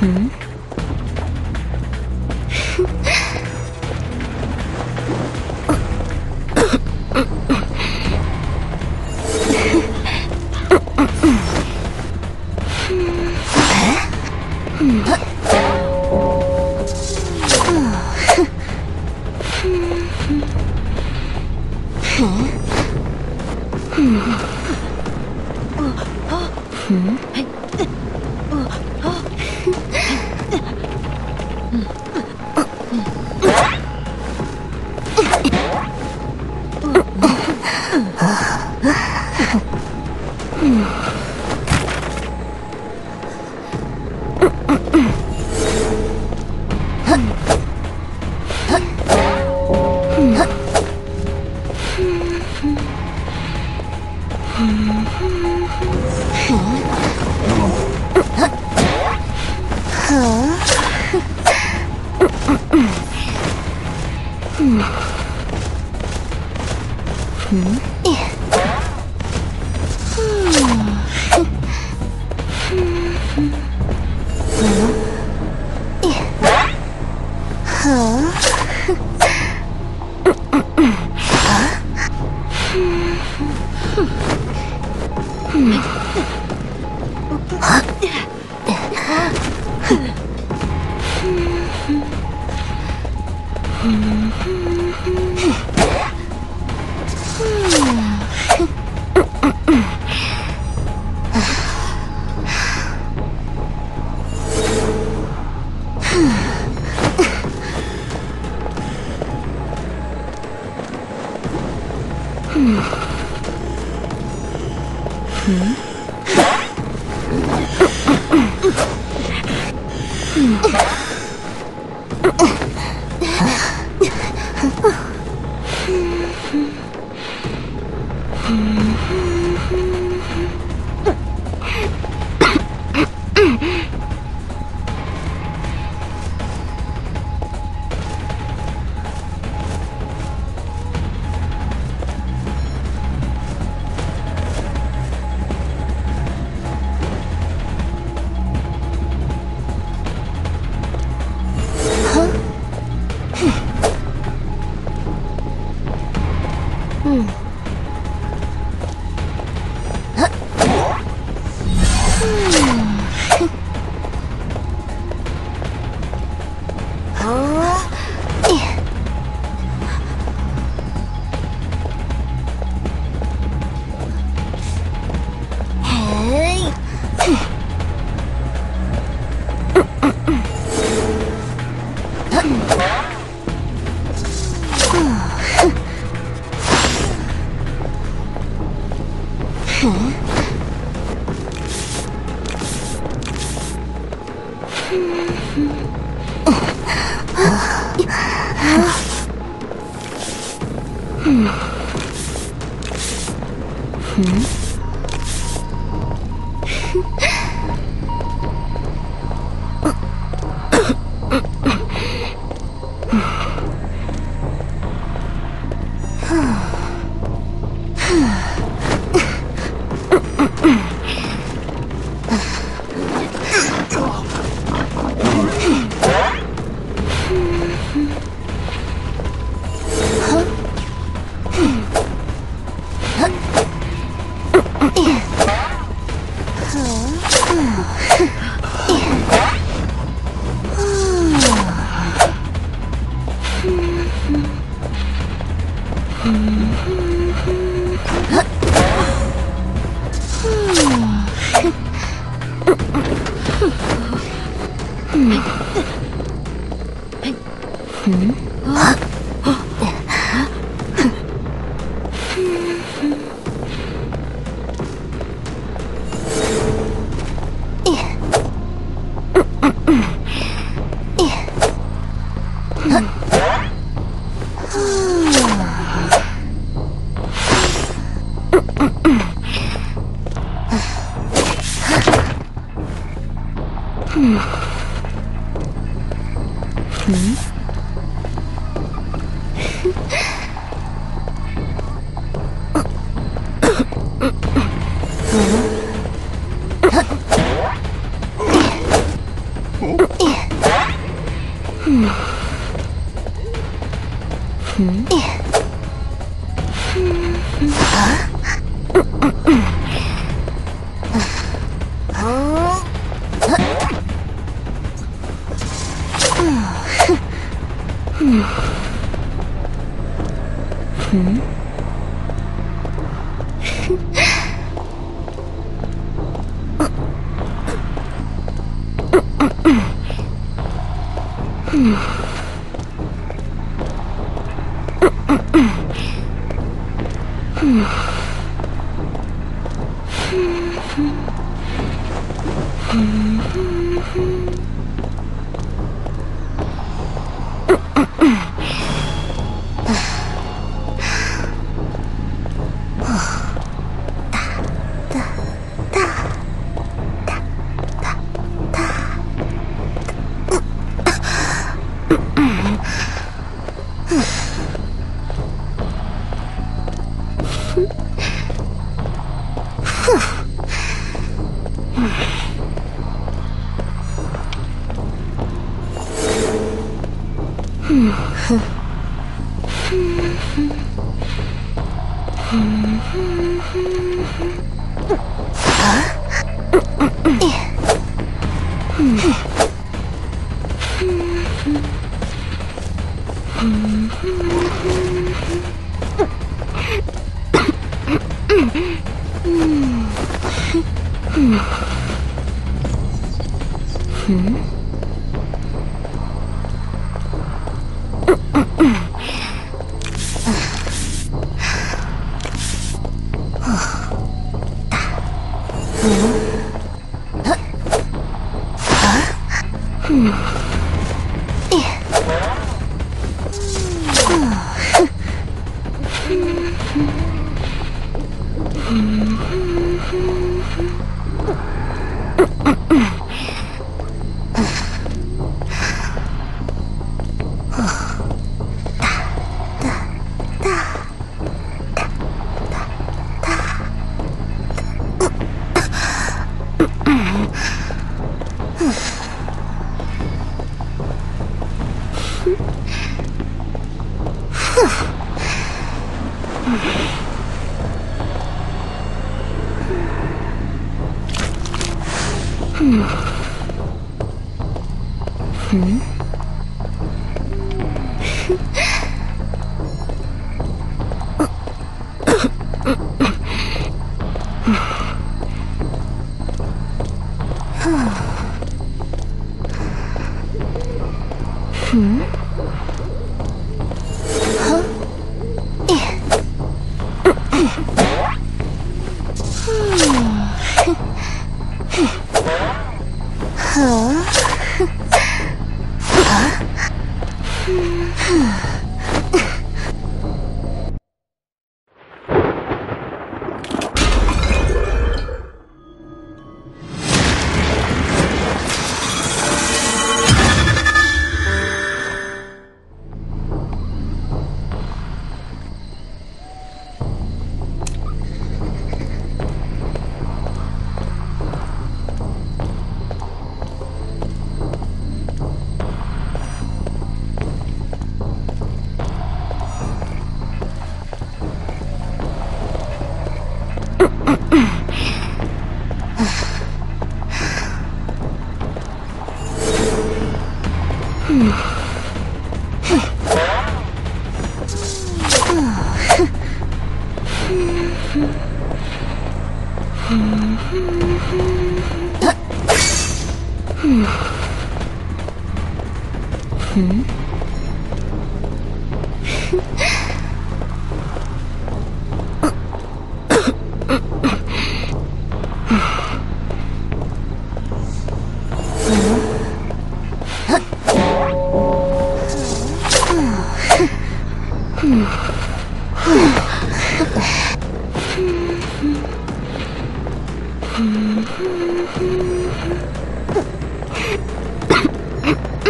嗯。嗯 Mm-hmm. 음.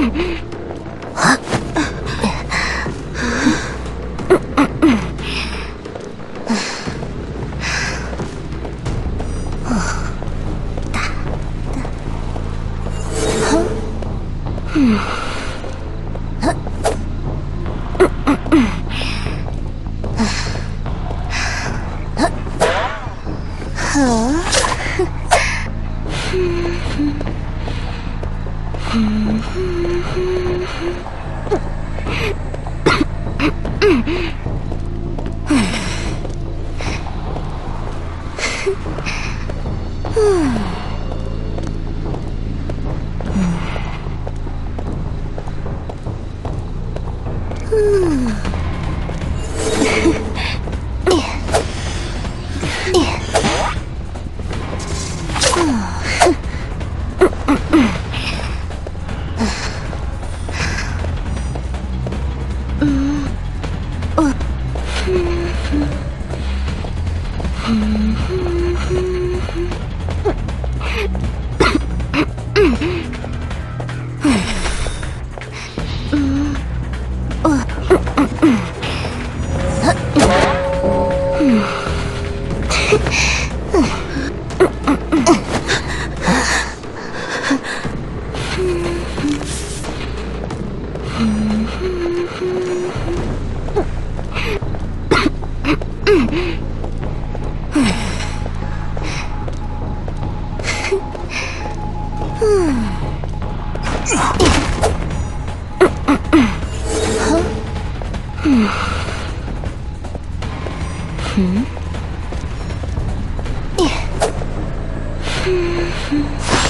Mm-hmm. Ugh. Hmm.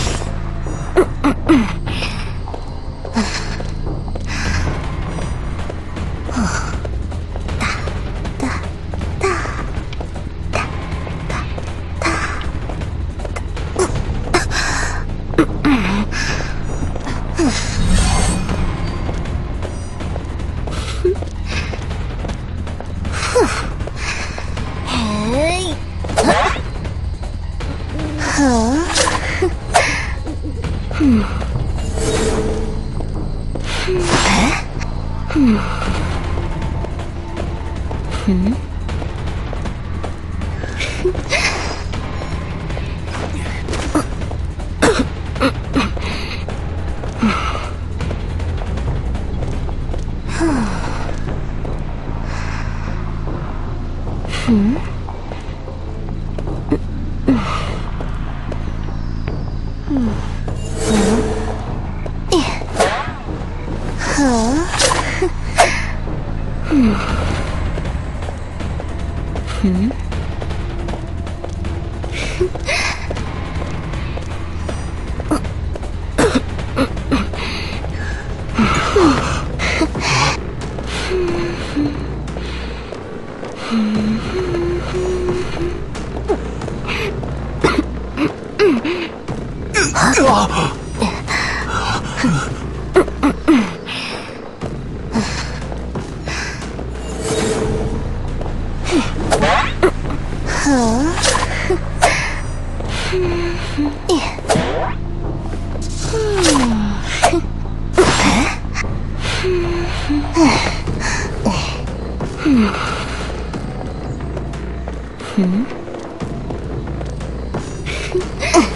Oh.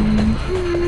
Hum.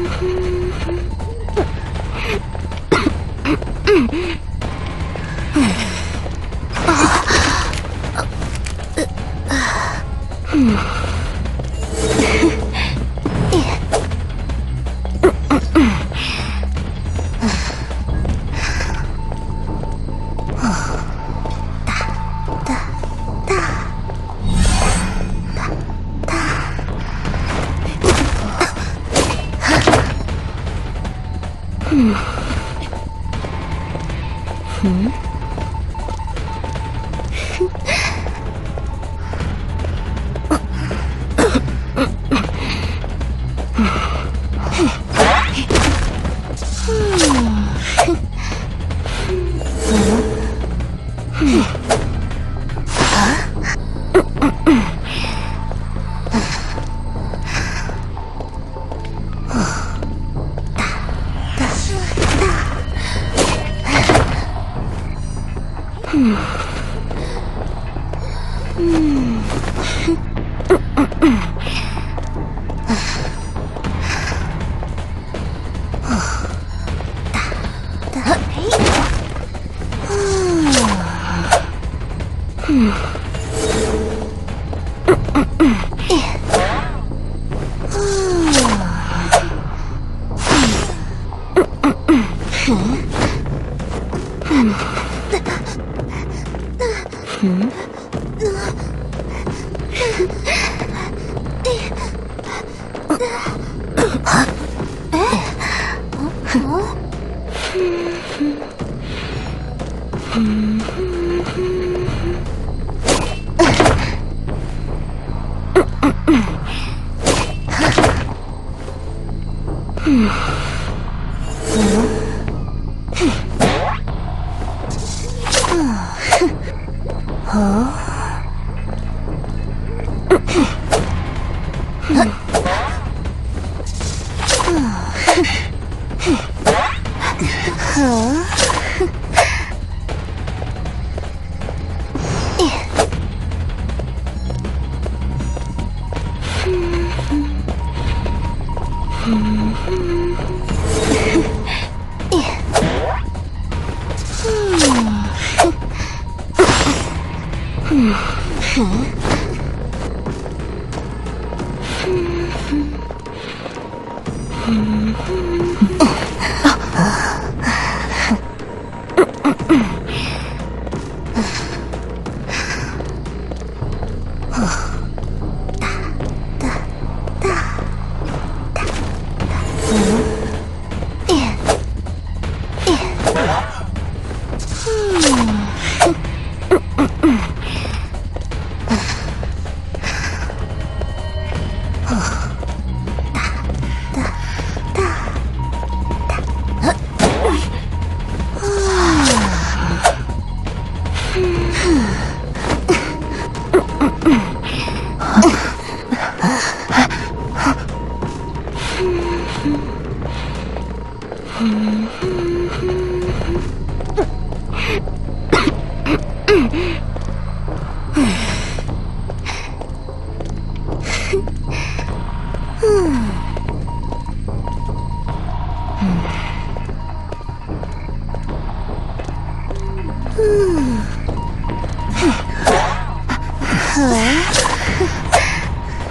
Hum.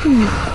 嗯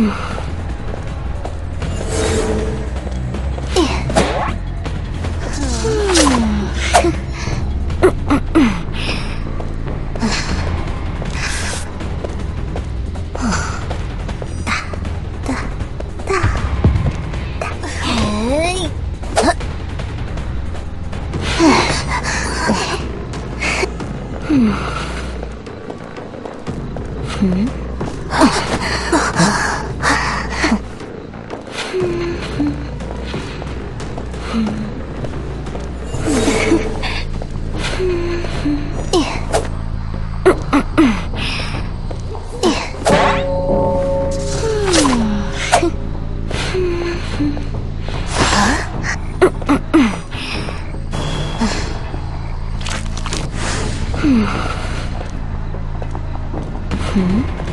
Ooh. 嗯。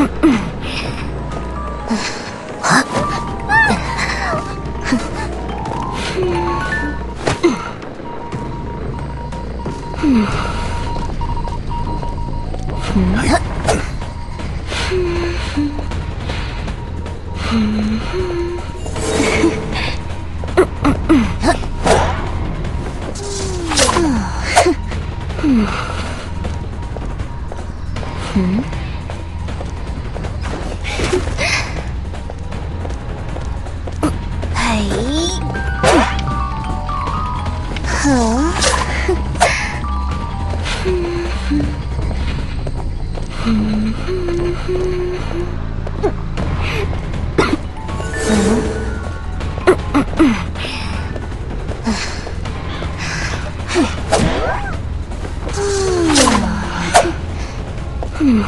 Ugh.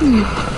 嗯。